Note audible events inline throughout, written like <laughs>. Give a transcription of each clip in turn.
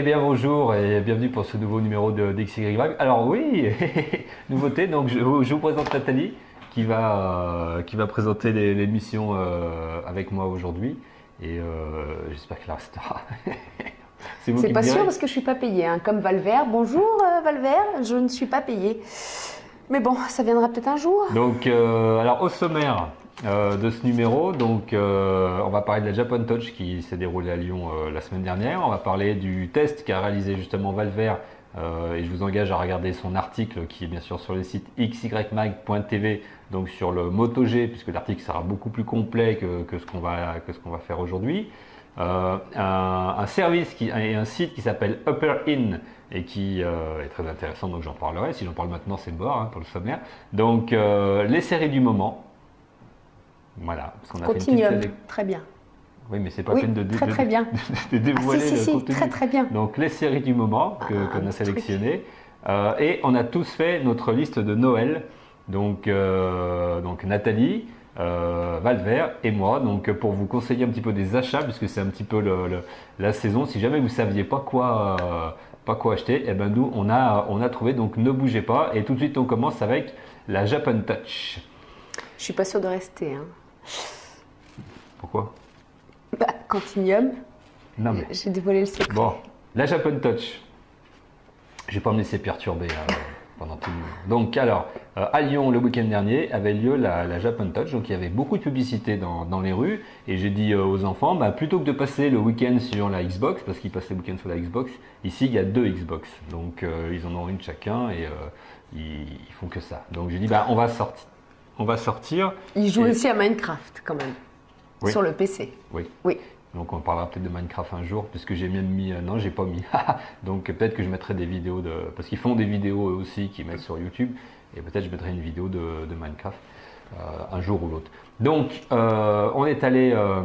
Eh bien bonjour et bienvenue pour ce nouveau numéro de d'XY Alors oui, <laughs> nouveauté, donc je, vous- je vous présente Nathalie qui va, euh, qui va présenter l'émission euh, avec moi aujourd'hui et euh, j'espère qu'elle restera. <laughs> C'est pas sûr parce que je suis pas payée. hein. Comme Valvert, bonjour Valvert, je ne suis pas payée. Mais bon, ça viendra peut-être un jour. Donc, alors au sommaire euh, de ce numéro, donc euh, on va parler de la Japan Touch qui s'est déroulée à Lyon euh, la semaine dernière. On va parler du test qu'a réalisé justement Valver euh, et je vous engage à regarder son article qui est bien sûr sur le site xymag.tv, donc sur le Moto G, puisque l'article sera beaucoup plus complet que, ce qu'on va que va faire aujourd'hui. Un, service et un site qui s'appelle Upper In et qui est très intéressant, donc j'en parlerai. Si j'en parle maintenant, c'est mort hein, pour le sommaire. Donc, les séries du moment. Voilà. Parce qu'on a fait une Continuum, très bien. Oui, mais c'est pas Oui, peine de, de- très bien. de Ah, dévoiler si, si, le si, contenu. très très bien. Donc, les séries du moment que- Ah, qu'on un a sélectionnées. Euh, et on a tous fait notre liste de Noël. Donc, euh, donc Nathalie, euh, Valver et moi. Donc, pour vous conseiller un petit peu des achats, puisque c'est un petit peu le- le- la saison. Si jamais vous saviez pas quoi, euh, pas quoi acheter, et ben nous, on a, on a trouvé. Donc, ne bougez pas. Et tout de suite, on commence avec la Japan Touch. Je suis pas sûre de rester. hein. Pourquoi? Bah, Continuum, Non, mais. j'ai dévoilé le secret. Bon, la Japan Touch. Je vais pas me laisser perturber euh, <laughs> pendant tout le Donc, alors, euh, à Lyon, le week-end dernier, avait lieu la, la Japan Touch. Donc, il y avait beaucoup de publicité dans, dans les rues. Et j'ai dit euh, aux enfants, bah, plutôt que de passer le week-end sur la Xbox, parce qu'ils passaient le week-end sur la Xbox, ici, il y a deux Xbox. Donc, euh, ils en ont une chacun et ils, ils font que ça. Donc, j'ai dit, bah, on va sortir. On va sortir. Il joue Et- aussi à Minecraft quand même. Oui. Sur le PC. Oui. Oui. Donc on parlera peut-être de Minecraft un jour, puisque j'ai même mis. euh, non, j'ai pas mis. <laughs> Donc peut-être que je mettrai des vidéos de. Parce qu'ils font des vidéos eux aussi qu'ils mettent sur YouTube, et peut-être je mettrai une vidéo de, de Minecraft euh, un jour ou l'autre. Donc euh, on est allé, euh,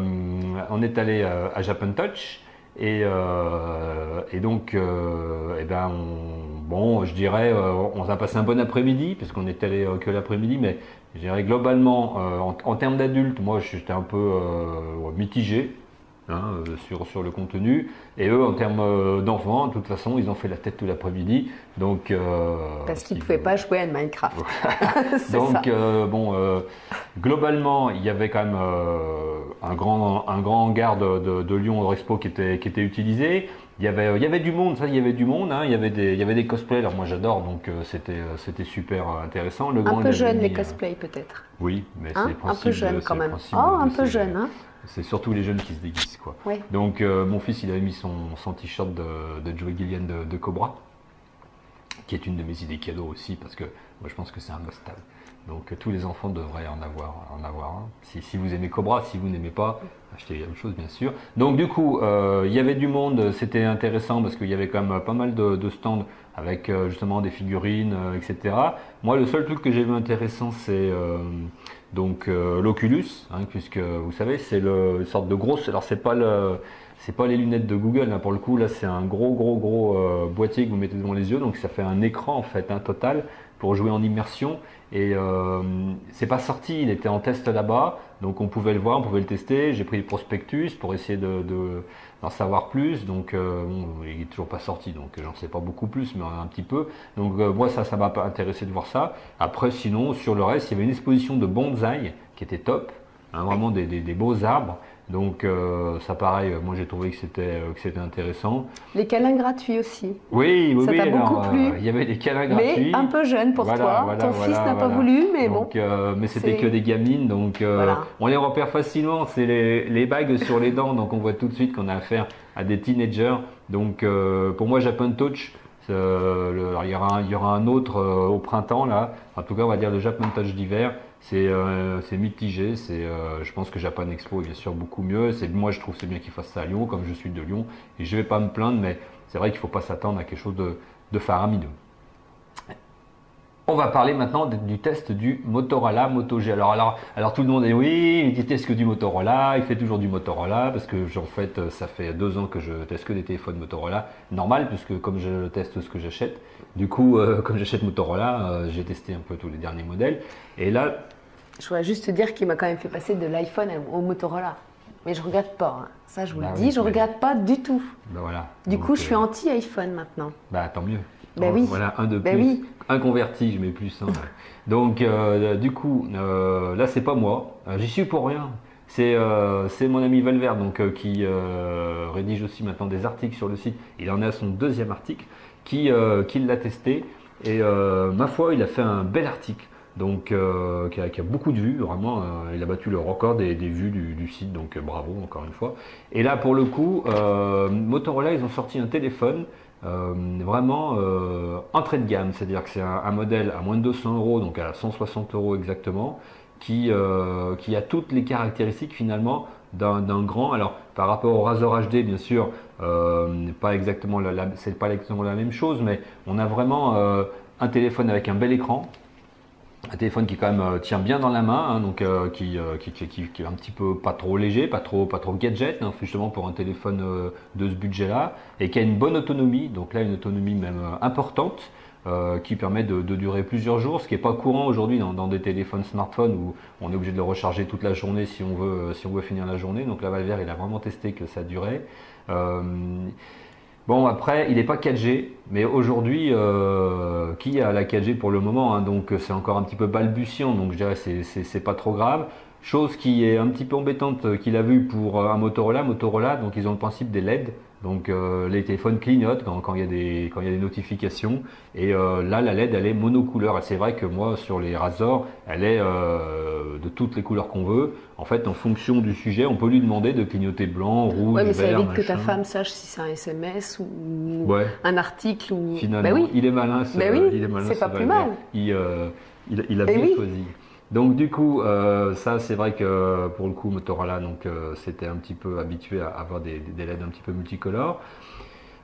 on est allé à Japan Touch. Et, euh, et donc, euh, eh ben, on- bon, je dirais, euh, on a passé un bon après-midi, puisqu'on est allé euh, que l'après-midi, mais je dirais globalement, euh, en, en termes d'adultes, moi j'étais un peu mitigé hein, euh, sur, sur le contenu. Et eux, en termes euh, d'enfants, de toute façon, ils ont fait la tête tout l'après-midi. Donc, euh, Parce qu'ils ne pouvaient pas jouer à Minecraft. <laughs> <laughs> C'est donc, euh, bon, globalement, il y avait quand même un, grand, un grand hangar de, de, de Lyon Eurexpo qui était, qui était utilisé. Il y, avait, il y avait du monde, ça, il y avait du monde. hein. Il, y avait des, il y avait des cosplays. Alors, moi, j'adore, donc c'était, c'était super intéressant. Le Un peu jeune les mis, cosplays peut-être. Oui, mais c'est Hein le un peu jeune c'est quand même. Oh, un peu jeune. Hein C'est surtout les jeunes qui se déguisent, quoi. ouais. Donc euh, mon fils, il avait mis son, son t-shirt de, de Joey Gillian de, de Cobra, qui est une de mes idées cadeaux aussi, parce que moi je pense que c'est un must-have. Donc tous les enfants devraient en avoir, en avoir. Si, vous aimez Cobra, si vous n'aimez pas, achetez la même chose bien sûr. Donc du coup, euh, il y avait du monde, c'était intéressant parce qu'il y avait quand même pas mal de, stands avec euh, justement des figurines, euh, etc. Moi, le seul truc que j'ai vu intéressant, c'est donc l'Oculus, hein, puisque vous savez, c'est une sorte de grosse. Alors c'est pas le c'est pas les lunettes de Google, hein, pour le coup, là c'est un gros gros gros boîtier que vous mettez devant les yeux, donc ça fait un écran en fait, un total, pour jouer en immersion. Et euh, c'est pas sorti, il était en test là-bas, donc on pouvait le voir, on pouvait le tester. J'ai pris le prospectus pour essayer de, de- d'en savoir plus, donc euh, bon, il est toujours pas sorti, donc j'en sais pas beaucoup plus, mais un petit peu. Donc euh, moi ça, ça m'a pas intéressé de voir ça. Après sinon, sur le reste, il y avait une exposition de bonsaï qui était top, hein, vraiment des beaux arbres. Donc euh, ça pareil, euh, moi j'ai trouvé que c'était euh, que c'était intéressant. Les câlins gratuits aussi. Oui, oui, Ça oui. t'a alors, beaucoup plu il y avait des câlins gratuits. Mais un peu jeune pour Voilà, toi. voilà, Ton voilà, fils n'a pas voulu, mais bon. Euh, mais c'était C'est- que des gamines, donc euh, on les repère facilement. C'est les, les bagues <laughs> sur les dents, donc on voit tout de suite qu'on a affaire à des teenagers. Donc pour moi, Japan Touch, il, y aura y aura un autre euh, au printemps là. En tout cas, on va dire le Japan Touch d'hiver. C'est euh, mitigé. C'est, euh, je pense que Japan Expo est bien sûr beaucoup mieux. Moi, je trouve c'est bien qu'ils fassent ça à Lyon, comme je suis de Lyon, et je vais pas me plaindre, mais c'est vrai qu'il faut pas s'attendre à quelque chose de, de faramineux. On va parler maintenant du test du Motorola Moto G. Alors, alors, alors tout le monde est oui, il teste que du Motorola, il fait toujours du Motorola, parce que en fait, euh, ça fait deux ans que je teste que des téléphones Motorola. Normal, puisque comme je teste ce que j'achète, du coup, euh, <laughs> comme j'achète Motorola, euh, j'ai testé un peu tous les derniers modèles. Et là, Je voudrais juste te dire qu'il m'a quand même fait passer de l'iPhone au Motorola. Mais je regrette pas. hein. Ça, je vous Bah le oui, dis, je mais- regrette pas du tout. Bah voilà. Du Donc, coup, je suis anti-iPhone maintenant. Bah tant mieux. Bah Donc, oui. Voilà, un de Bah plus. oui. Un converti, je mets plus. Donc, euh, du coup, euh, là, c'est pas moi. Euh, J'y suis pour rien. C'est mon ami Valverde qui rédige aussi maintenant des articles sur le site. Il en est son deuxième article qui, l'a testé. Et ma foi, il a fait un bel article. Donc, qui, a, beaucoup de vues, vraiment. il a battu le record des, vues du, site, donc bravo encore une fois. Et là, pour le coup, Motorola, ils ont sorti un téléphone vraiment euh, entrée de gamme, c'est-à-dire que c'est un, modèle à moins de 200 euros, donc à 160 euros exactement, qui, euh, qui a toutes les caractéristiques finalement d'un grand. Alors par rapport au Razor HD, bien sûr, euh, pas c'est pas exactement la même chose, mais on a vraiment euh, un téléphone avec un bel écran, un téléphone qui quand même euh, tient bien dans la main, hein, donc euh, qui, euh, qui, qui- est un petit peu pas trop léger, pas trop, pas trop gadget, hein, justement pour un téléphone de ce budget-là, et qui a une bonne autonomie, donc là une autonomie même importante, qui permet de, durer plusieurs jours, ce qui n'est pas courant aujourd'hui dans, dans des téléphones smartphones où on est obligé de le recharger toute la journée si on veut, si on veut finir la journée. Donc là Valver il a vraiment testé que ça durait. Euh, Bon, après, il n'est pas 4G, mais aujourd'hui, euh, qui a la 4G pour le moment hein, Donc, c'est encore un petit peu balbutiant, donc je dirais c'est c'est pas trop grave. Chose qui est un petit peu embêtante euh, qu'il a vu pour euh, un Motorola. Motorola, donc ils ont le principe des LED. Donc euh, les téléphones clignotent quand, quand il y a des quand il y a des notifications. Et euh, là, la LED, elle est monocouleur. Et c'est vrai que moi, sur les Razor, elle est euh, de toutes les couleurs qu'on veut. En fait, en fonction du sujet, on peut lui demander de clignoter blanc, rouge, Ouais, mais ça évite que ta femme sache si c'est un SMS ou Ouais. un article ou. Finalement, Bah oui. il est malin. ce- Bah oui, c'est pas plus mal. Il, il, il a Eh bien oui. choisi. Donc du coup, euh, ça c'est vrai que pour le coup Motorola, donc euh, c'était un petit peu habitué à avoir des, des LED un petit peu multicolores.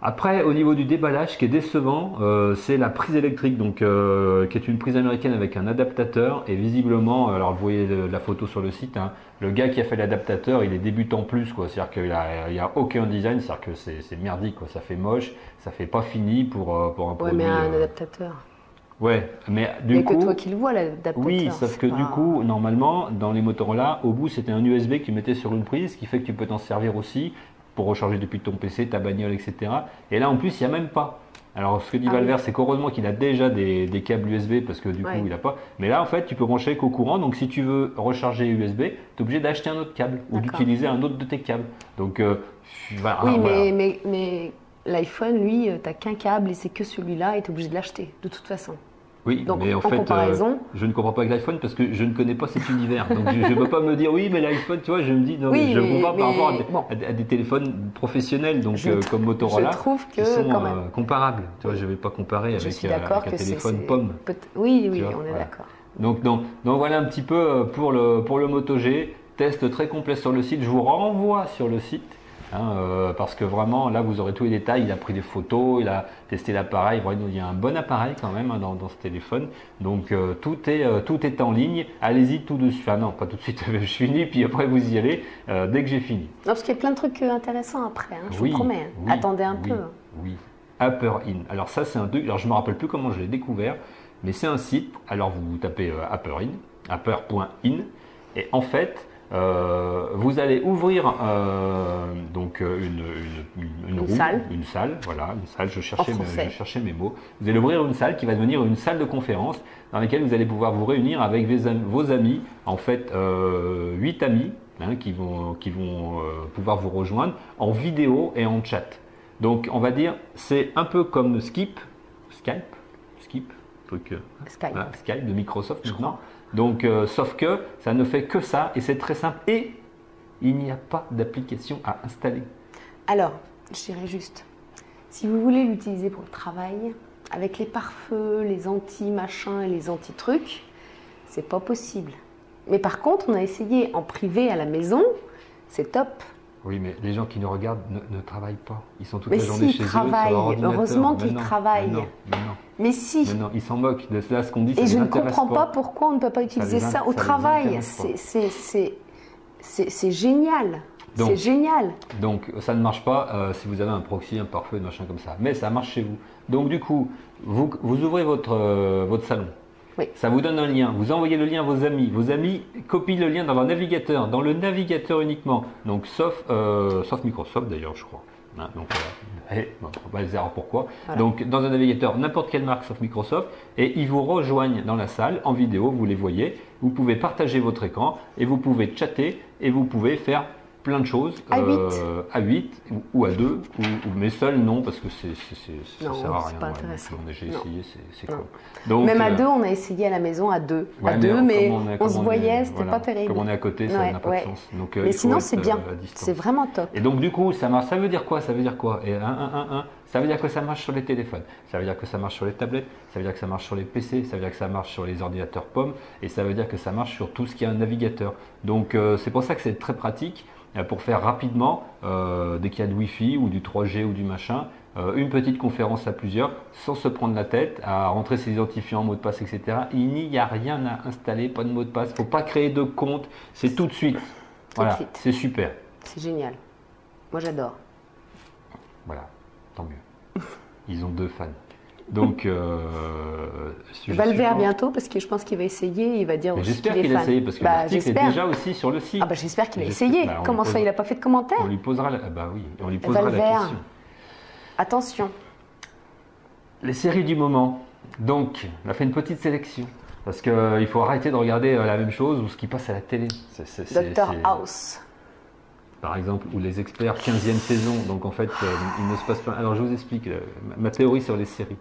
Après, au niveau du déballage, ce qui est décevant, euh, c'est la prise électrique, donc euh, qui est une prise américaine avec un adaptateur. Et visiblement, alors vous voyez la photo sur le site, hein, le gars qui a fait l'adaptateur, il est débutant plus, quoi. C'est-à-dire qu'il a, il y a aucun design, c'est-à-dire que c'est merdique, quoi. Ça fait moche, ça fait pas fini pour euh, pour un Ouais, produit. mais un euh, adaptateur. Ouais, mais du a coup. que toi qui le vois, l'adaptateur. Oui, sauf que pas- du coup, normalement, dans les Motorola, au bout, c'était un USB que tu mettais sur une prise, ce qui fait que tu peux t'en servir aussi pour recharger depuis ton PC, ta bagnole, etc. Et là, en plus, il n'y a même pas. Alors, ce que dit Ah oui. c'est qu'heureusement qu'il a déjà des, des câbles USB parce que du Ouais. coup, il n'a pas. Mais là, en fait, tu peux brancher qu'au courant. Donc, si tu veux recharger USB, tu es obligé d'acheter un autre câble ou d'utiliser un autre de tes câbles. Donc, euh, voilà, Oui, voilà. mais, mais, mais l'iPhone, lui, euh, t'as qu'un câble et c'est que celui-là et t'es obligé de l'acheter, de toute façon. Oui, Donc, mais en, en fait, euh, je ne comprends pas avec l'iPhone parce que je ne connais pas cet univers. Donc, je ne peux pas me dire oui, mais l'iPhone, tu vois, je me dis non, Oui, mais je mais- compare par mais rapport à des, bon. à des- à des téléphones professionnels, donc euh, comme Motorola, je trouve que, qui sont quand euh, même. comparables. Tu vois, je ne vais pas comparer Je avec, avec un téléphone pomme. peut- Oui, oui, vois, on est voilà. d'accord. Donc, donc, donc voilà un petit peu pour le, pour le Moto G. Test très complet sur le site. Je vous renvoie sur le site. Hein, euh, parce que vraiment, là, vous aurez tous les détails. Il a pris des photos, il a testé l'appareil. Vraiment, Il y a un bon appareil quand même hein, dans, dans ce téléphone. Donc, euh, tout, est, euh, tout est en ligne. Allez-y tout de suite. Enfin, non, pas tout de suite. <laughs> je finis, puis après, vous y allez dès que j'ai fini. Non, parce qu'il y a plein de trucs intéressants après, hein, je Oui, vous promets. oui, Attendez un oui, peu. Oui. Upper In. Alors ça, c'est un truc. Alors je me rappelle plus comment je l'ai découvert, mais c'est un site. Alors vous tapez Upper In, upper.in, et en fait, euh, vous allez ouvrir euh, donc euh, une, une, une, Une roue, salle. une salle, voilà, une salle. Je cherchais, mes, français. je cherchais mes mots. Vous allez ouvrir une salle qui va devenir une salle de conférence dans laquelle vous allez pouvoir vous réunir avec vos am- vos amis. En fait, euh, huit amis hein, qui vont, qui vont pouvoir vous rejoindre en vidéo et en chat. Donc, on va dire, c'est un peu comme Skip, Skype, truc, euh, Skype. voilà, Skype de Microsoft maintenant. Donc, euh, sauf que ça ne fait que ça et c'est très simple. Et il n'y a pas d'application à installer. Alors, je dirais juste, si vous voulez l'utiliser pour le travail, avec les pare-feux, les anti-machins et les anti-trucs, c'est pas possible. Mais par contre, on a essayé en privé à la maison, c'est top. Oui, mais les gens qui nous regardent ne, ne travaillent pas. Ils sont toute Mais la journée s'ils chez eux. travaillent, sur leur heureusement qu'ils travaillent. Mais non, mais non, Mais si, mais non, ils s'en moquent. De cela, ce qu'on dit, et je ne comprends pas pourquoi on ne peut pas utiliser ça, au ça travail. C'est- génial. C'est génial. Donc ça ne marche pas euh, si vous avez un proxy, un pare-feu, un machin comme ça. Mais ça marche chez vous. Donc du coup, vous, vous ouvrez votre, euh, votre salon. Oui. Ça vous donne un lien. Vous envoyez le lien à vos amis. Vos amis copient le lien dans leur navigateur, dans le navigateur uniquement. Donc sauf, euh, sauf Microsoft d'ailleurs, je crois. Hein, donc, euh, et, bon, on va savoir pourquoi. Voilà. Donc dans un navigateur, n'importe quelle marque sauf Microsoft, et ils vous rejoignent dans la salle en vidéo, vous les voyez. Vous pouvez partager votre écran et vous pouvez chatter et vous pouvez faire plein de choses À huit. euh, à 8 ou, ou à 2 ou, ou- mais seul non parce que c'est ça sert à rien pas ouais, donc, J'ai Non. essayé c'est con Même à euh, deux, on a essayé à la maison à deux. ouais, à deux, on- mais comme est- on, se est- voyait, c'était voilà, pas terrible. comme on est à côté ça Ouais, n'a pas de sens donc euh, mais sinon, c'est euh, bien. C'est vraiment top. Et donc du coup, ça marche. Ça veut dire quoi? Ça veut dire quoi? Et un, un, un, un, ça veut dire que ça marche sur les téléphones, ça veut dire que ça marche sur les tablettes, ça veut dire que ça marche sur les PC, ça veut dire que ça marche sur les ordinateurs pommes, et ça veut dire que ça marche sur tout ce qui a un navigateur. Donc euh, c'est pour ça que c'est très pratique euh, pour faire rapidement, euh, dès qu'il y a du Wi-Fi ou du 3G ou du machin, euh, une petite conférence à plusieurs, sans se prendre la tête, à rentrer ses identifiants, mots de passe, etc. Il n'y a rien à installer, pas de mot de passe, faut pas créer de compte, c'est tout de suite. Voilà, suite. c'est super. C'est génial. Moi, j'adore. Voilà, tant mieux. Ils ont deux fans. Donc, euh, <laughs> Je vais le voir bientôt parce que je pense qu'il va essayer. Il va dire j'espère qu'il qu'il a essayé parce que bah, l'article est déjà aussi sur le site. Ah bah j'espère qu'il a essayé. bah, Comment ça, il n'a pas fait de commentaire On lui posera la... ah bah oui, on lui va posera la question. Attention. Les séries du moment. Donc, on a fait une petite sélection. Parce qu'il faut arrêter de regarder euh, la même chose ou ce qui passe à la télé. C'est- Doctor House. Par exemple, ou les experts 15e saison. Donc en fait, euh, il ne se passe pas. Alors je vous explique euh, ma théorie sur les séries.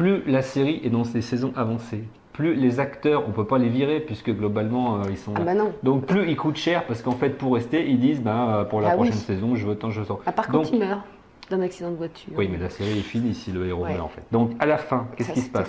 Plus la série est dans ses saisons avancées, plus les acteurs, on ne peut pas les virer puisque globalement euh, ils sont Ah bah non. Donc plus ils coûtent cher parce qu'en fait pour rester, ils disent ben, euh, pour la Ah oui. prochaine saison, je veux tant, je veux tant. À part quand Donc- il meurt d'un accident de voiture. Oui, mais la série est finie si le héros Ouais. meurt en fait. Donc à la fin, qu'est-ce qui se passe.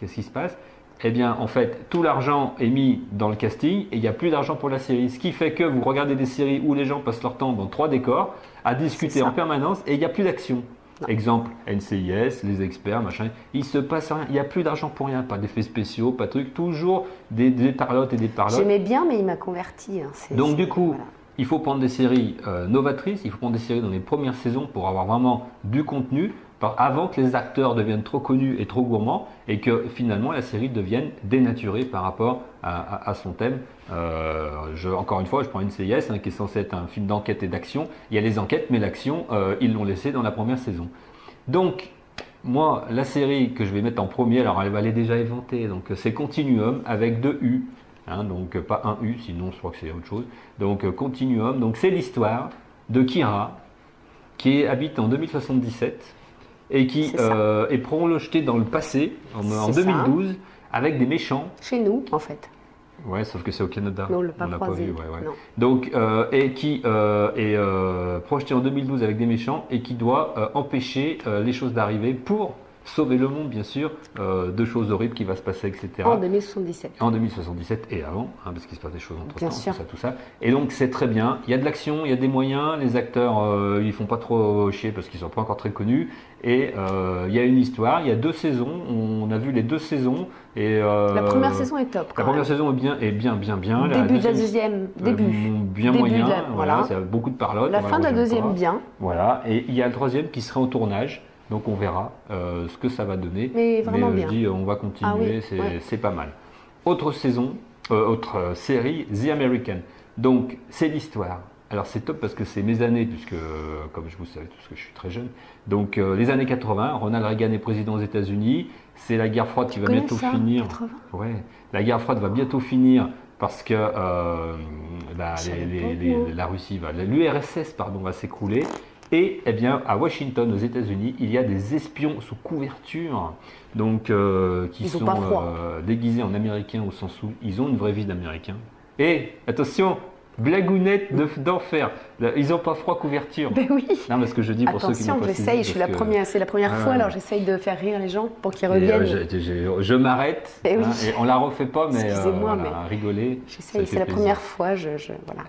Qu'est-ce qui se passe? Eh bien, en fait, tout l'argent est mis dans le casting et il n'y a plus d'argent pour la série. Ce qui fait que vous regardez des séries où les gens passent leur temps dans trois décors à discuter en permanence et il n'y a plus d'action. Exemple, NCIS, les experts, machin. Il se passe rien. Il n'y a plus d'argent pour rien. Pas d'effets spéciaux, pas de trucs. Toujours des, des parlottes et des parlottes. J'aimais bien, mais il m'a converti. hein. Donc du coup, voilà. il faut prendre des séries euh, novatrices, il faut prendre des séries dans les premières saisons pour avoir vraiment du contenu avant que les acteurs deviennent trop connus et trop gourmands et que finalement la série devienne dénaturée par rapport à, son thème. Euh, encore une fois, je prends une CIS hein, qui est censé être un film d'enquête et d'action. Il y a les enquêtes, mais l'action, euh, ils l'ont laissé dans la première saison. Donc, moi, la série que je vais mettre en premier, alors elle, elle est déjà éventée, donc c'est Continuum avec deux U. Hein, donc pas un U, sinon je crois que c'est autre chose. Donc Continuum, donc c'est l'histoire de Kira qui habite en 2077 et qui euh, est projetée dans le passé en, en C'est ça. 2012 avec des méchants. Chez nous, en fait. Ouais, sauf que c'est au Canada. Mais on l'a pas l'a croisé. vu, ouais, ouais. Non. Donc, euh, et qui euh, est projeté en 2012 avec des méchants et qui doit empêcher les choses d'arriver pour sauver le monde, bien sûr, euh, de choses horribles qui va se passer, etc. En 2077. En 2077 et avant, hein, parce qu'il se passe des choses entre Bien temps, sûr. tout ça, tout ça. Et donc c'est très bien. Il y a de l'action, il y a des moyens. Les acteurs, euh, ils font pas trop chier parce qu'ils sont pas encore très connus. Et euh, il y a une histoire. Il y a deux saisons. On a vu les deux saisons. Et euh, La première saison est top. La première même. saison est bien, est bien, bien, bien. Début de la deuxième. euh, Début. bien Début moyen. la- voilà, voilà. ça a beaucoup de parlotte. La fin de la deuxième, pas. bien. Voilà. Et il y a le troisième qui sera en tournage. Donc on verra euh, ce que ça va donner. Mais vraiment euh, bien. je dis, on va continuer, Ah oui, c'est ouais. pas mal. Autre saison, euh, autre série, The American. Donc c'est l'histoire. Alors c'est top parce que c'est mes années, puisque comme je vous savez tous que je suis très jeune. Donc les années 80, Ronald Reagan est président aux États-Unis. C'est la guerre froide qui va bientôt ça, finir. 80 Ouais, la guerre froide va bientôt finir parce que bah, les- les- les- moi. la Russie va, l'URSS pardon va s'écrouler. Et eh bien à Washington, aux États-Unis, il y a des espions sous couverture, donc euh, qui Ils ont sont euh, déguisés en américains au sens où ils ont une vraie vie d'américains. Et attention, blagounette de- d'enfer. Ils n'ont pas froid couverture. Ben oui. Non, mais ce que je dis pour ceux qui Attention, j'essaye. saisi, Je suis la parce que- première. C'est la première Ah, fois, alors j'essaye de faire rire les gens pour qu'ils Et, reviennent. euh, je, je- je m'arrête, Eh oui. hein, on la refait pas, mais euh, voilà, rigoler. ça J'essaye. C'est la première fois. Je, je- voilà.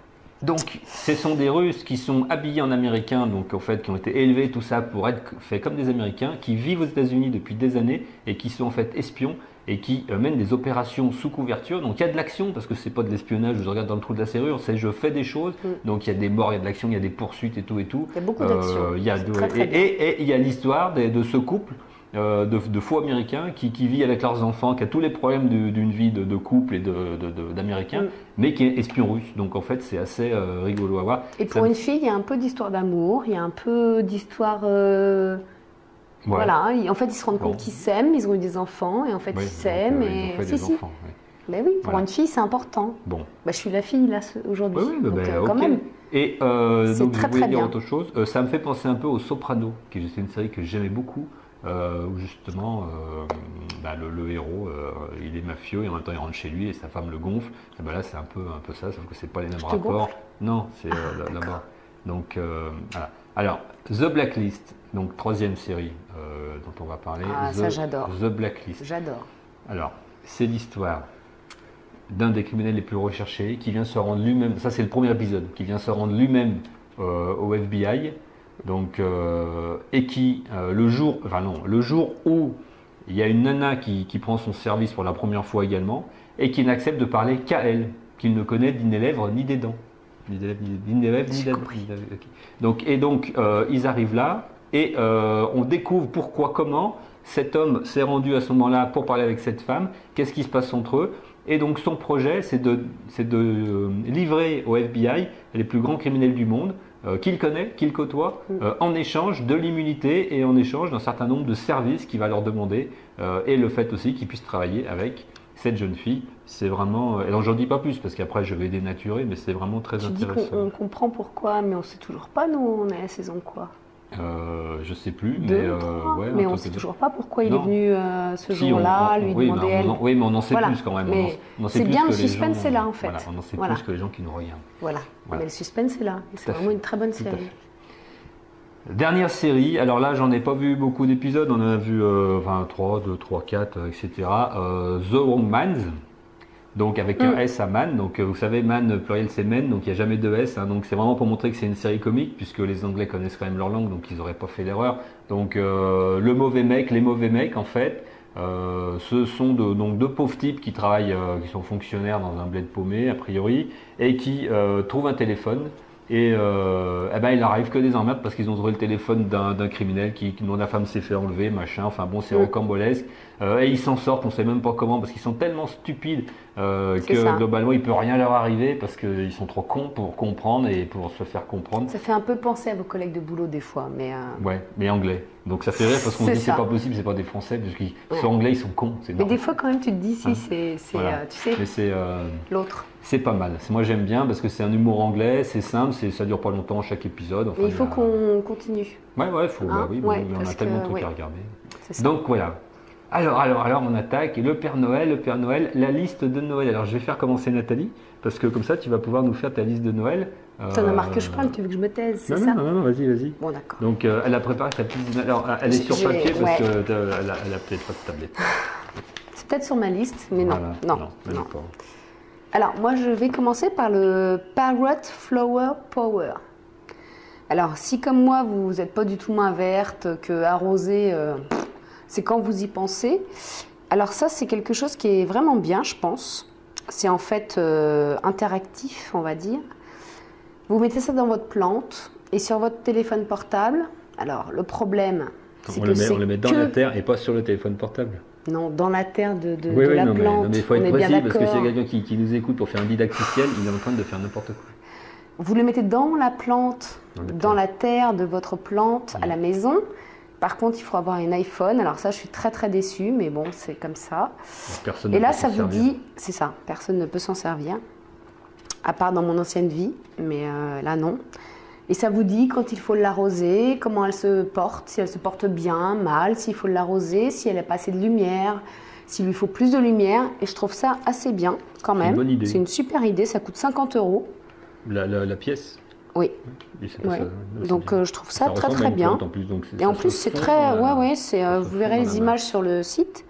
Donc, ce sont des Russes qui sont habillés en Américains, donc en fait, qui ont été élevés, tout ça, pour être faits comme des Américains, qui vivent aux États-Unis depuis des années et qui sont en fait espions et qui euh, mènent des opérations sous couverture. Donc, il y a de l'action parce que c'est pas de l'espionnage je regarde dans le trou de la serrure, c'est je fais des choses. Mm. Donc, il y a des morts, il y a de l'action, il y a des poursuites et tout et tout. Il y a beaucoup d'action. Euh, et, il y a l'histoire de, de ce couple euh, de, de faux américains qui, qui vit avec leurs enfants, qui a tous les problèmes d'une vie de, de couple et d'américains, Mm. mais qui est espion russe. Donc en fait, c'est assez euh, rigolo à voir. Et pour Ça- une fille, il y a un peu d'histoire d'amour, il y a un peu d'histoire. euh. Voilà, ils- en fait, ils se rendent Bon. compte qu'ils s'aiment, ils ont eu des enfants, et en fait, ils s'aiment. et... Ils ont fait des si. enfants. ouais. Ben oui, pour Voilà. une fille, c'est important. Bon. Bah, je suis la fille là aujourd'hui. Oui, oui, bah, donc, euh, quand même. Et euh, donc très, je voulais très dire bien. autre chose. Euh, ça me fait penser un peu au Soprano, qui est une série que j'aimais beaucoup, euh, où justement euh, bah, le, le héros, euh, il est mafieux et en même temps il rentre chez lui et sa femme le gonfle. Et ben là c'est un peu un peu ça, sauf que c'est pas les mêmes rapports. Non, c'est Ah, là-bas. Donc voilà. Alors The Blacklist, donc troisième série dont on va parler. Ah, The, ça, j'adore. The Blacklist. J'adore. Alors, c'est l'histoire d'un des criminels les plus recherchés qui vient se rendre lui-même, ça c'est le premier épisode, qui vient se rendre lui-même au FBI, donc, euh, et qui, euh, le jour, enfin non, le jour où il y a une nana qui, qui prend son service pour la première fois également, et qui n'accepte de parler qu'à elle, qu'il ne connaît ni des lèvres ni des dents. Ni des lèvres, ni, des lèvres, ni J'ai des dents. Donc, et donc, euh, ils arrivent là, et on découvre pourquoi, comment cet homme s'est rendu à ce moment-là pour parler avec cette femme, qu'est-ce qui se passe entre eux. Et donc son projet, c'est de, c'est de livrer au FBI les plus grands criminels du monde, qu'il connaît, qu'il côtoie, euh, en échange de l'immunité et en échange d'un certain nombre de services qu'il va leur demander, euh, et le fait aussi qu'ils puissent travailler avec cette jeune fille. C'est vraiment... euh, Alors j'en dis pas plus, parce qu'après je vais dénaturer, mais c'est vraiment très Tu dis intéressant. on comprend pourquoi, mais on sait toujours pas, nous, on est à la saison quoi Euh, je sais plus, mais... euh, trois ouais, un Mais on truc sait toujours pas pourquoi il Non. est venu euh, ce Si, jour-là, lui oui, demander mais elle. on en- oui, mais on en sait Voilà. plus quand même. Mais c'est bien, le suspense gens- est là, en fait. Voilà, on en sait Voilà. plus que les gens qui nous regardent. Voilà. Mais le suspense est là. C'est vraiment fait. une très bonne Tout série. Dernière série, alors là j'en ai pas vu beaucoup d'épisodes, on en a vu euh, 23, 2, 3, 4, euh, etc. The Wrong Mans, donc avec un. S à Man, donc euh, vous savez Man pluriel c'est Men, donc il n'y a jamais de S, hein, donc c'est vraiment pour montrer que c'est une série comique, puisque les Anglais connaissent quand même leur langue, donc ils n'auraient pas fait l'erreur. Donc euh, le mauvais mec, les mauvais mecs en fait, euh, ce sont de, donc deux pauvres types qui travaillent, euh, qui sont fonctionnaires dans un bled paumé a priori, et qui trouvent un téléphone. Et eh ben, il arrive que des emmerdes parce qu'ils ont trouvé le téléphone d'un d'un criminel qui, dont la femme s'est fait enlever, machin. Enfin bon, c'est Mm. rocambolesque. Euh, et ils s'en sortent, on sait même pas comment, parce qu'ils sont tellement stupides euh, que ça. globalement il peut rien leur arriver parce qu'ils sont trop cons pour comprendre et pour se faire comprendre. Ça fait un peu penser à vos collègues de boulot des fois, mais euh, Ouais, mais anglais. Donc ça fait rire parce qu'on se dit c'est pas possible, c'est pas des Français, parce qu'ils Ouais. sont anglais, ils sont cons. Mais des fois quand même tu te dis si Hein. c'est, Voilà. tu sais, Mais c'est l'autre. c'est pas mal. Moi j'aime bien parce que c'est un humour anglais, c'est simple, c'est ça dure pas longtemps chaque épisode. Enfin, Mais il faut a- qu'on continue. Ouais, ouais, faut, Hein bah oui, Ouais, mais on a tellement de trucs à regarder. Donc voilà. Alors, alors, alors, on attaque. Le Père Noël, le Père Noël, la liste de Noël. Alors, je vais faire commencer Nathalie, parce que comme ça, tu vas pouvoir nous faire ta liste de Noël. As Euh, marre que je parle, tu veux que je me taise, c'est Non, ça non, non, non, vas-y, vas-y. Bon d'accord. Donc, euh, elle a préparé sa petite. Alors, elle est sur papier parce ouais. que euh, elle a, elle a peut-être pas de tablette. <laughs> C'est peut-être sur ma liste, mais non, Voilà. non, non. d'accord. Alors, moi, je vais commencer par le Parrot Flower Power. Alors, si comme moi, vous n'êtes pas du tout main verte, que arroser, euh, c'est quand vous y pensez. Alors ça, c'est quelque chose qui est vraiment bien, je pense. C'est en fait euh, interactif, on va dire. Vous mettez ça dans votre plante et sur votre téléphone portable. Alors, le problème, c'est On, que le met, c'est on le met dans que- la terre et pas sur le téléphone portable. Non, dans la terre de, de, oui, de oui, la non, mais, plante. non, mais il faut on être bien précis parce que s'il y a quelqu'un qui, qui nous écoute pour faire un didacticiel, il est en train de faire n'importe quoi. Vous le mettez dans la plante, Dans la dans terre. la terre de votre plante à la maison. Par contre, il faut avoir un iPhone. Alors ça, je suis très très déçue, mais bon, c'est comme ça. Personne Et là, ça vous servir. dit, c'est ça, personne ne peut s'en servir, à part dans mon ancienne vie, mais euh, là non. Et ça vous dit quand il faut l'arroser, comment elle se porte, si elle se porte bien, mal, s'il faut l'arroser, si elle a pas assez de lumière, s'il lui faut plus de lumière. Et je trouve ça assez bien quand C'est une même. bonne idée. C'est une super idée, ça coûte 50 euros. La, la, la pièce. Oui. Ouais. ça. Donc euh, je trouve ça, très très bien. plante en plus, donc c'est- Et en plus, c'est très. ouais, ouais, c'est, euh, vous verrez les images sur le site,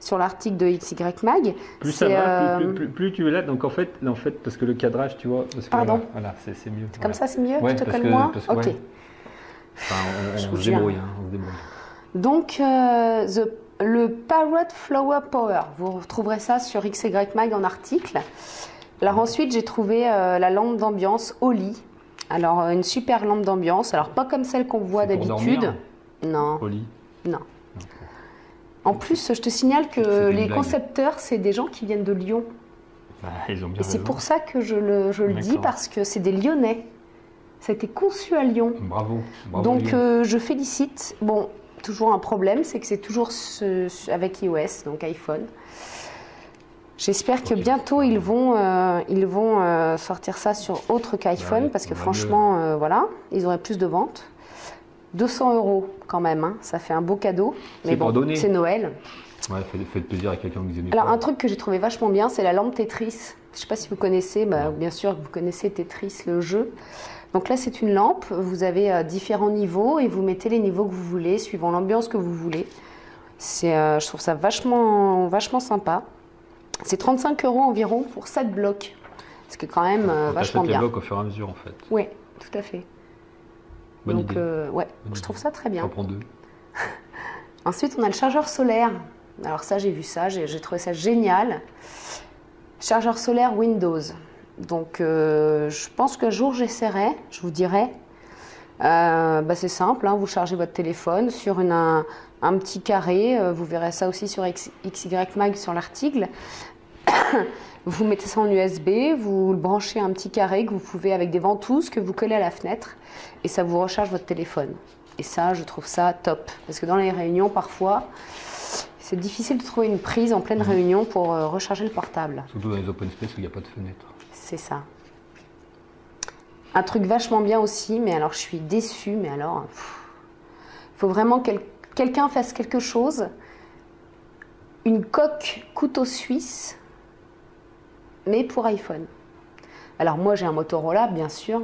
sur l'article de XY Mag. Plus ça va, plus, euh, plus- tu es là. Donc en fait, en fait, parce que le cadrage, tu vois. parce que Pardon. Voilà, c'est mieux. Comme ça, c'est mieux Ouais, Tu te que- moins parce que, Ok. ouais. Enfin, on, Je on se débrouille, hein, on se débrouille. Donc, the- le Parrot Flower Power, vous retrouverez ça sur XY Mag en article. Alors ensuite, j'ai trouvé la lampe d'ambiance lit. Alors, euh, une super lampe d'ambiance. Alors, pas comme celle qu'on voit d'habitude. Non, lit. non. En plus, je te signale que les blague. concepteurs, c'est des gens qui viennent de Lyon. Bah, ils ont bien Et c'est pour ça que je le, je le dis, parce que c'est des Lyonnais. Ça a été conçu à Lyon. Bravo. bravo Donc euh, je félicite. Bon, toujours un problème, c'est que c'est toujours ce- avec iOS, donc iPhone. J'espère que bientôt ils vont, euh, ils vont euh, sortir ça sur autre qu'iPhone, Ouais, parce que franchement, euh, voilà, ils auraient plus de ventes. 200 euros quand même, hein, ça fait un beau cadeau. Mais bon, c'est Noël. Ouais, faites, faites plaisir à quelqu'un que vous aimez Alors pas. un truc que j'ai trouvé vachement bien, c'est la lampe Tetris. Je sais pas si vous connaissez, bah, bien sûr que vous connaissez Tetris, le jeu. Donc là c'est une lampe, vous avez différents niveaux et vous mettez les niveaux que vous voulez, suivant l'ambiance que vous voulez. Je trouve ça vachement, vachement sympa. C'est 35 euros environ pour 7 blocs. Ce qui est quand même euh, On vachement t'achète les bien. blocs au fur et à mesure en fait. Oui, tout à fait. Bonne Donc idée. euh, ouais, Bonne je idée. trouve ça très bien. J'en prends deux. <laughs> Ensuite, on a le chargeur solaire. Alors ça, j'ai vu ça, j'ai j'ai trouvé ça génial. Chargeur solaire Windows. Donc, euh, je pense qu'un jour, j'essaierai, je vous dirai. Euh, bah, c'est simple, hein, vous chargez votre téléphone sur une- un, un petit carré. euh, vous verrez ça aussi sur X- XY Mag sur l'article. <coughs> vous mettez ça en USB, vous le branchez à un petit carré que vous pouvez avec des ventouses que vous collez à la fenêtre et ça vous recharge votre téléphone. Et ça, je trouve ça top. Parce que dans les réunions, parfois, c'est difficile de trouver une prise en pleine réunion pour euh, recharger le portable. Surtout dans les open space où il n'y a pas de fenêtre. C'est ça. Un truc vachement bien aussi, mais alors je suis déçue, mais alors. Il faut vraiment que quel- quelqu'un fasse quelque chose. Une coque couteau suisse, mais pour iPhone. Alors moi j'ai un Motorola, bien sûr,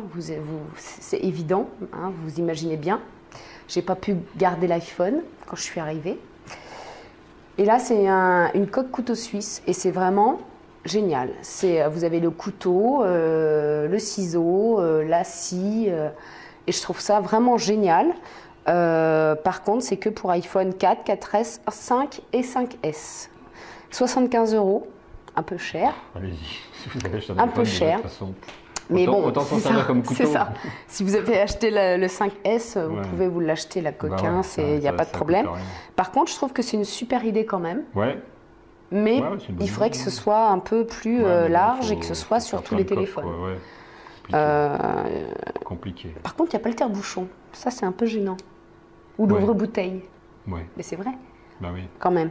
c'est évident, hein, vous imaginez bien. J'ai pas pu garder l'iPhone quand je suis arrivée. Et là c'est un- une coque couteau suisse et c'est vraiment génial. Vous avez le couteau, euh, le ciseau, euh, la scie, euh, et je trouve ça vraiment génial. Euh, par contre, c'est que pour iPhone 4, 4S, 5 et 5S. 75 euros, un peu cher. Allez-y. <laughs> Si vous avez acheté un, peu de cher. toute façon, Mais autant, bon, autant s'en servir comme couteau. C'est ça. Si vous avez acheté le, le 5S, vous Ouais. pouvez vous l'acheter, la Bah coquin, ouais, c'est il n'y a pas de problème. Par contre, je trouve que c'est une super idée quand même. Ouais. Mais Ouais, il faudrait idée, que ce soit un peu plus euh, large faut- et que ce soit sur tous les téléphones. quoi, ouais. Compliqué. Euh, Compliqué. Par contre, il n'y a pas le tire-bouchon. Ça, c'est un peu gênant. Ou l'ouvre-bouteille. Ouais. Mais c'est vrai, Bah oui. quand même.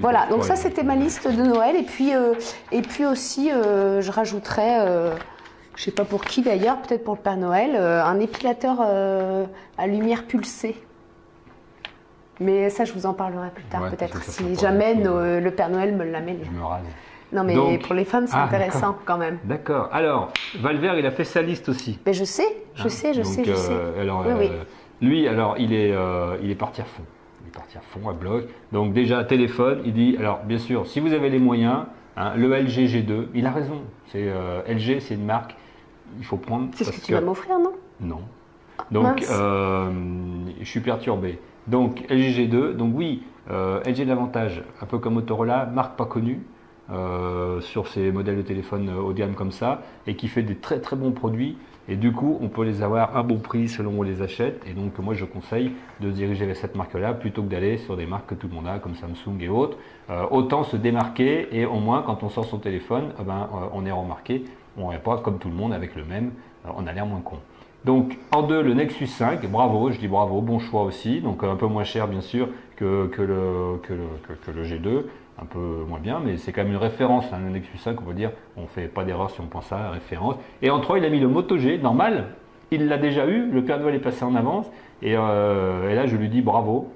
Voilà, donc ça, c'était ma liste de Noël. Et puis, euh, et puis aussi, euh, je rajouterais, euh, je sais pas pour qui d'ailleurs, peut-être pour le Père Noël, euh, un épilateur à lumière pulsée. Mais ça, je vous en parlerai plus tard, Ouais, peut-être, si jamais nos- le Père Noël me l'amène. Je me rase. Non, mais Donc- pour les femmes, c'est Ah, intéressant quand même. D'accord. Alors, Valvert, il a fait sa liste aussi. Mais je sais, je Hein. sais, je Donc, sais, je sais. Alors, Oui, oui. Lui, alors, il est, euh, il est parti à fond. Il est parti à fond, à bloc. Donc, déjà, téléphone, il dit, alors, bien sûr, si vous avez les moyens, hein, le LG G2, il a raison. C'est euh, LG, c'est une marque, il faut prendre. C'est ce que tu vas m'offrir, non? Non. Donc, euh, je suis perturbé. Donc, LG G2, donc oui, LG de l'avantage, un peu comme Motorola, marque pas connue sur ces modèles de téléphone haut de gamme comme ça, et qui fait des très très bons produits. Et du coup, on peut les avoir à bon prix selon où on les achète. Et donc, moi, je conseille de diriger vers cette marque-là plutôt que d'aller sur des marques que tout le monde a, comme Samsung et autres. Euh, autant se démarquer et au moins, quand on sort son téléphone, eh ben, euh, on est remarqué. On n'est pas comme tout le monde avec le même. Euh, on a l'air moins con. Donc en deux, le Nexus 5, bravo, je dis bravo, bon choix aussi, donc un peu moins cher bien sûr que, que, le, que, le, que le G2, un peu moins bien, mais c'est quand même une référence, hein, le Nexus 5, on peut dire, on fait pas d'erreur si on pense à référence. Et en 3, il a mis le Moto G, normal, il l'a déjà eu, le Père Noël est passé en avance, et, euh, et là je lui dis bravo,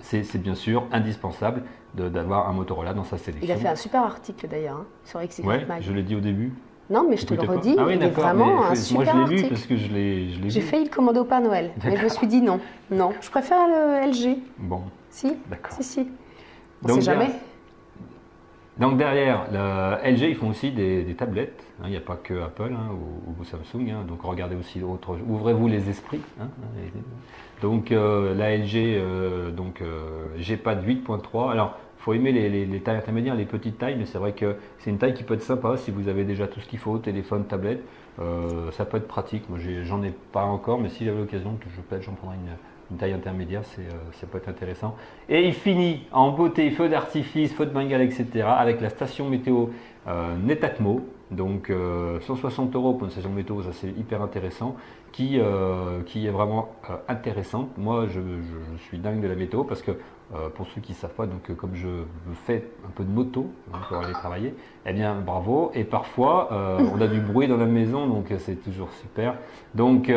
c'est bien sûr indispensable d'avoir un Motorola dans sa sélection. Il a fait un super article d'ailleurs hein, sur XY Ouais, Mag. je l'ai dit au début. Non, mais je te le redis, Ah oui, il est vraiment mais un moi super je l'ai lu parce que je l'ai l'ai J'ai vu. failli le commander au Père Noël, mais je me suis dit non, non, je préfère le LG. Bon, Si, d'accord. si, si. On Donc, sait jamais. bien. Donc derrière, le LG, ils font aussi des, des tablettes. hein, Il n'y a pas que Apple hein, ou, ou Samsung. hein, donc regardez aussi d'autres. Ouvrez-vous les esprits. et- donc euh, la LG, euh, donc euh, G-Pad 8.3. Alors, faut aimer les, les- les tailles intermédiaires, les petites tailles, mais c'est vrai que c'est une taille qui peut être sympa si vous avez déjà tout ce qu'il faut, téléphone, tablette. Euh, ça peut être pratique. Moi, j'en ai, pas encore, mais si j'avais l'occasion, je peut-être j'en prendrais une, une taille intermédiaire, c'est, euh, ça peut être intéressant. Et il finit en beauté, feu d'artifice, feu de Bengale, etc. avec la station météo euh, Netatmo. Donc euh, 160 euros pour une station météo, ça c'est hyper intéressant, qui, euh, qui est vraiment euh, intéressante. Moi je- je suis dingue de la météo parce que euh, pour ceux qui ne savent pas, donc euh, comme je fais un peu de moto hein, pour aller travailler, eh bien bravo. Et parfois euh, on a du bruit dans la maison, donc c'est toujours super. Donc eh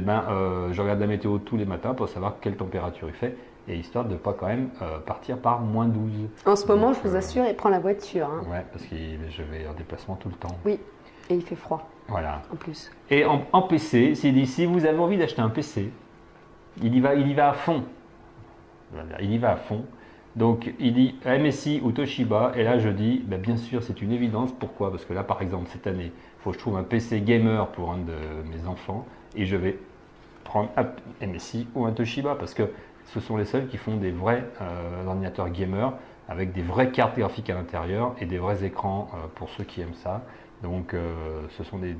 ben, je regarde la météo tous les matins pour savoir quelle température il fait. Et histoire de ne pas quand même euh, partir par moins 12. En ce moment, Donc, je vous assure, il prend la voiture. hein. Ouais, parce que je vais en déplacement tout le temps. Oui, et il fait froid Voilà. en plus. Et en, en PC, s'il dit si vous avez envie d'acheter un PC, il y va, il y va à fond. Il y va à fond. Donc il dit MSI ou Toshiba, et là je dis ben, bien sûr c'est une évidence. Pourquoi? Parce que là par exemple cette année, il faut que je trouve un PC gamer pour un de mes enfants, et je vais prendre un MSI ou un Toshiba parce que ce sont les seuls qui font des vrais euh, ordinateurs gamer avec des vraies cartes graphiques à l'intérieur et des vrais écrans euh, pour ceux qui aiment ça. Donc euh, ce sont des,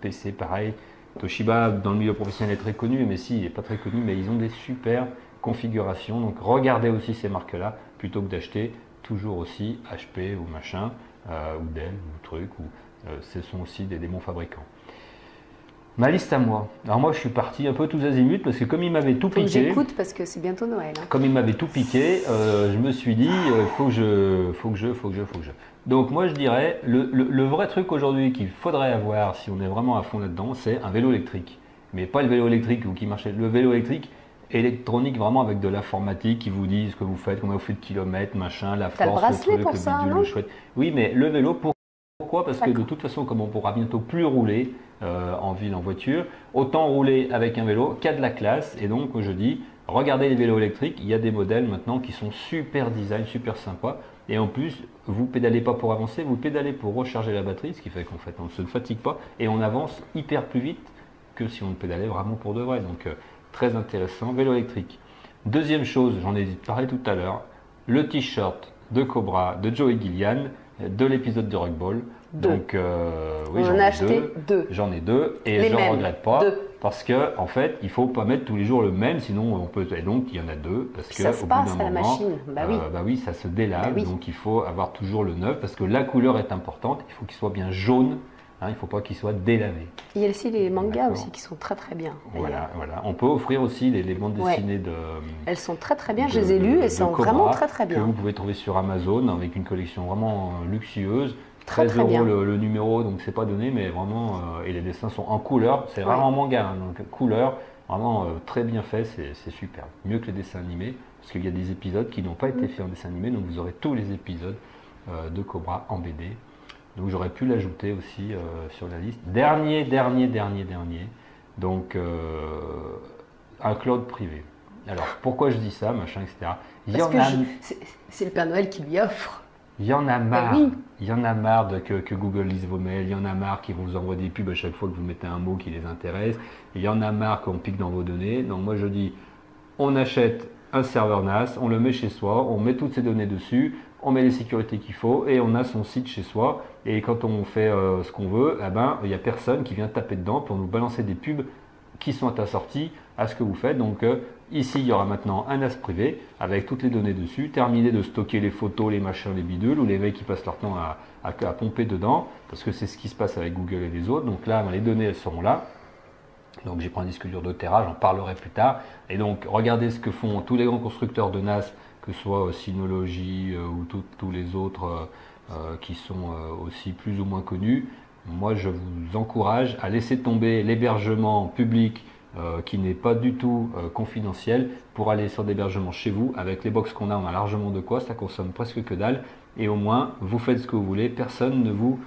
PC pareils. Toshiba dans le milieu professionnel est très connu, MSI n'est pas très connu, mais ils ont des super configurations. Donc regardez aussi ces marques-là plutôt que d'acheter toujours aussi HP ou machin, euh, ou Dell ou truc, ou euh, ce sont aussi des, des bons fabricants. Ma liste à moi. Alors moi je suis parti un peu tous azimuts parce que comme il m'avait tout Faut piqué, j'écoute parce que c'est bientôt Noël. hein. comme il m'avait tout piqué, euh, je me suis dit, faut que je, faut que je, faut que je, faut que je. Donc moi je dirais, le, le- le vrai truc aujourd'hui qu'il faudrait avoir si on est vraiment à fond là-dedans, c'est un vélo électrique. Mais pas le vélo électrique ou qui marchait, le vélo électrique électronique vraiment avec de l'informatique qui vous dit ce que vous faites, combien vous faites de kilomètres, machin, la T'as le force, bracelet le truc, pour le ça, bidule, le chouette. Oui, mais le vélo, pour- pourquoi? Parce que de toute façon, comme on pourra bientôt plus rouler euh, en ville, en voiture, autant rouler avec un vélo qu'à de la classe. Et donc, je dis, regardez les vélos électriques. Il y a des modèles maintenant qui sont super design, super sympas. Et en plus, vous pédalez pas pour avancer, vous pédalez pour recharger la batterie, ce qui fait qu'en fait, on ne se fatigue pas et on avance hyper plus vite que si on pédalait vraiment pour de vrai. Donc, euh, très intéressant. Vélo électrique. Deuxième chose, j'en ai parlé tout à l'heure, le t-shirt de Cobra, de Joey Gillian, de l'épisode de Rock Ball. Deux. Donc, euh, oui, j'en en ai acheté deux. deux. J'en ai deux et ne regrette pas Deux. parce que en fait, il faut pas mettre tous les jours le même, sinon on peut. Et donc, il y en a deux parce que ça se passe à la machine. Bah oui. euh, bah oui, ça se délave. Bah oui. Donc, il faut avoir toujours le neuf parce que la couleur est importante. Il faut qu'il soit bien jaune. Hein, il ne faut pas qu'il soit délavé. Il y a aussi les mangas aussi qui sont très très bien. Voilà, voilà. On peut offrir aussi les, les bandes Ouais. dessinées de. Elles sont très très bien, de- je les ai lues et elles sont Cobra vraiment très très Que bien. vous pouvez trouver sur Amazon avec une collection vraiment euh, luxueuse. Très, 13 très euros bien. le, le numéro, donc c'est pas donné, mais vraiment, euh, et les dessins sont en couleur. C'est Ouais. rarement manga, hein, donc couleur, vraiment euh, très bien fait, c'est c'est super. Mieux que les dessins animés, parce qu'il y a des épisodes qui n'ont pas Mm. été faits en dessin animé, donc vous aurez tous les épisodes euh, de Cobra en BD. Donc j'aurais pu l'ajouter aussi euh, sur la liste. Dernier, dernier, dernier, dernier. Donc euh, un cloud privé. Alors pourquoi je dis ça, machin, etc. Il y en que a je- c'est le Père Noël qui lui offre. il y en a marre. Bah oui. Il y en a marre de que, que Google lise vos mails. Il y en a marre qu'ils vous envoient des pubs à chaque fois que vous mettez un mot qui les intéresse. Il y en a marre qu'on pique dans vos données. Donc moi je dis, on achète un serveur NAS, on le met chez soi, on met toutes ces données dessus, on met les sécurités qu'il faut et on a son site chez soi. Et quand on fait euh, ce qu'on veut, eh ben, il n'y a personne qui vient taper dedans pour nous balancer des pubs qui sont assortis à ce que vous faites. Donc euh, ici, il y aura maintenant un NAS privé avec toutes les données dessus. Terminé de stocker les photos, les machins, les bidules, ou les mecs qui passent leur temps à, pomper dedans, parce que c'est ce qui se passe avec Google et les autres. Donc là, ben, les données, elles seront là. Donc j'ai pris un disque dur de Tera, j'en parlerai plus tard. Et donc regardez ce que font tous les grands constructeurs de NAS, que ce soit euh, Synology euh, ou tous les autres euh, qui sont aussi plus ou moins connus. Moi je vous encourage à laisser tomber l'hébergement public qui n'est pas du tout confidentiel pour aller sur l'hébergement chez vous. Avec les box qu'on a, on a largement de quoi, ça consomme presque que dalle. Et au moins, vous faites ce que vous voulez, personne ne vous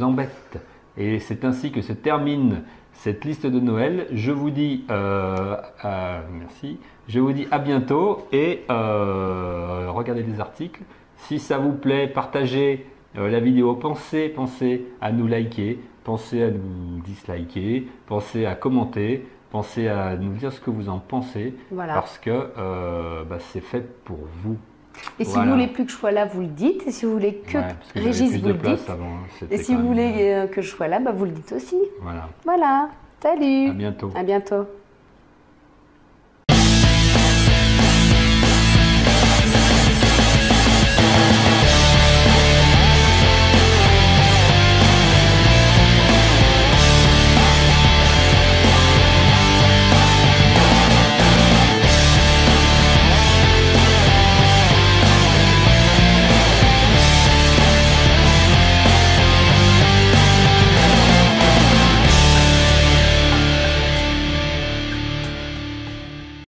embête. Et c'est ainsi que se termine cette liste de Noël. Je vous dis merci. Je vous dis à bientôt et euh, regardez les articles. Si ça vous plaît, partagez euh, la vidéo. Pensez, pensez à nous liker, pensez à nous disliker, pensez à commenter, pensez à nous dire ce que vous en pensez Voilà. parce que euh, bah, c'est fait pour vous. Et si Voilà. vous voulez plus que je sois là, vous le dites. Et si vous voulez que Ouais, Régis, vous le dites. avant. hein. Et si vous voulez que je sois là, bah, vous le dites aussi. Voilà. Voilà. Salut. À bientôt. À bientôt.